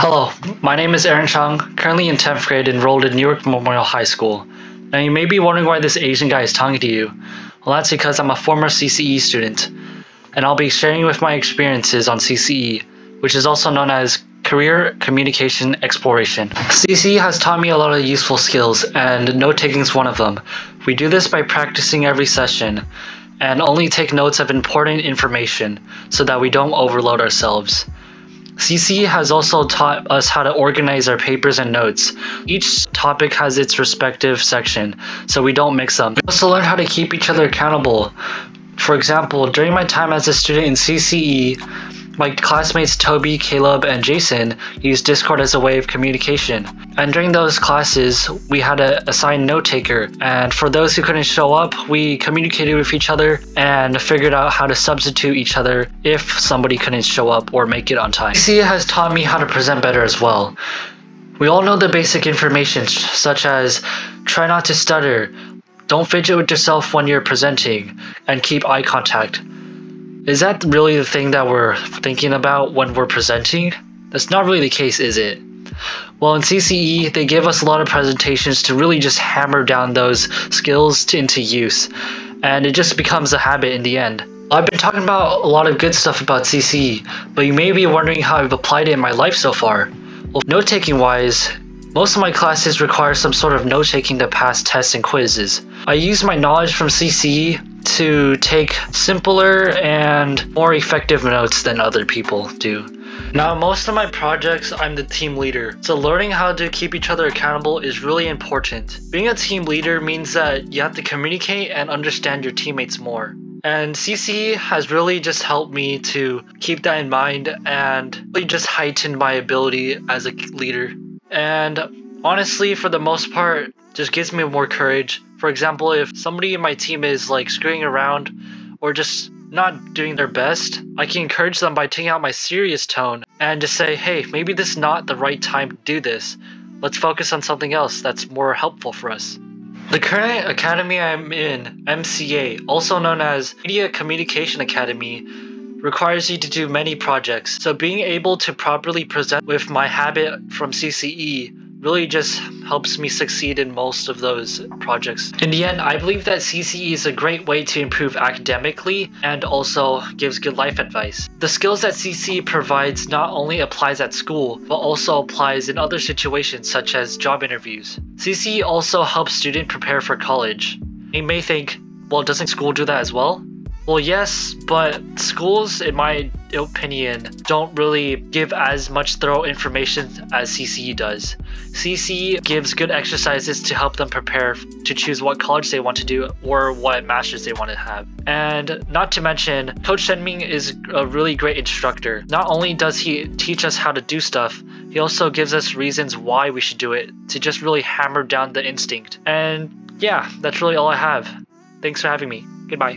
Hello, my name is Aaron Cheung, currently in 10th grade enrolled in Newark Memorial High School. Now you may be wondering why this Asian guy is talking to you. Well that's because I'm a former CCE student, and I'll be sharing with my experiences on CCE, which is also known as Career Communication Exploration. CCE has taught me a lot of useful skills, and note-taking is one of them. We do this by practicing every session, and only take notes of important information so that we don't overload ourselves. CCE has also taught us how to organize our papers and notes. Each topic has its respective section, so we don't mix them. We also learn how to keep each other accountable. For example, during my time as a student in CCE, my classmates Toby, Caleb, and Jason used Discord as a way of communication. And during those classes, we had a assigned note taker. And for those who couldn't show up, we communicated with each other and figured out how to substitute each other if somebody couldn't show up or make it on time. CCE has taught me how to present better as well. We all know the basic information, such as try not to stutter, don't fidget with yourself when you're presenting, and keep eye contact. Is that really the thing that we're thinking about when we're presenting? That's not really the case, is it? Well, in CCE, they give us a lot of presentations to really just hammer down those skills to, into use, and it just becomes a habit in the end. I've been talking about a lot of good stuff about CCE, but you may be wondering how I've applied it in my life so far. Well, note taking wise, most of my classes require some sort of note taking to pass tests and quizzes. I use my knowledge from CCE to take simpler and more effective notes than other people do. Now, most of my projects, I'm the team leader, so learning how to keep each other accountable is really important. Being a team leader means that you have to communicate and understand your teammates more. And CC has really just helped me to keep that in mind and really just heightened my ability as a leader. And honestly, for the most part, just gives me more courage. For example, if somebody in my team is like screwing around or just not doing their best, I can encourage them by taking out my serious tone and just say, hey, maybe this is not the right time to do this. Let's focus on something else that's more helpful for us. The current academy I'm in, MCA, also known as Media Communication Academy, requires you to do many projects. So being able to properly present with my habit from CCE really just helps me succeed in most of those projects. In the end, I believe that CCE is a great way to improve academically and also gives good life advice. The skills that CCE provides not only applies at school, but also applies in other situations such as job interviews. CCE also helps students prepare for college. You may think, well, doesn't school do that as well? Well, yes, but schools, in my opinion, don't really give as much thorough information as CCE does. CCE gives good exercises to help them prepare to choose what college they want to do or what masters they want to have. And not to mention, Coach Shenming is a really great instructor. Not only does he teach us how to do stuff, he also gives us reasons why we should do it to just really hammer down the instinct. And yeah, that's really all I have. Thanks for having me. Goodbye.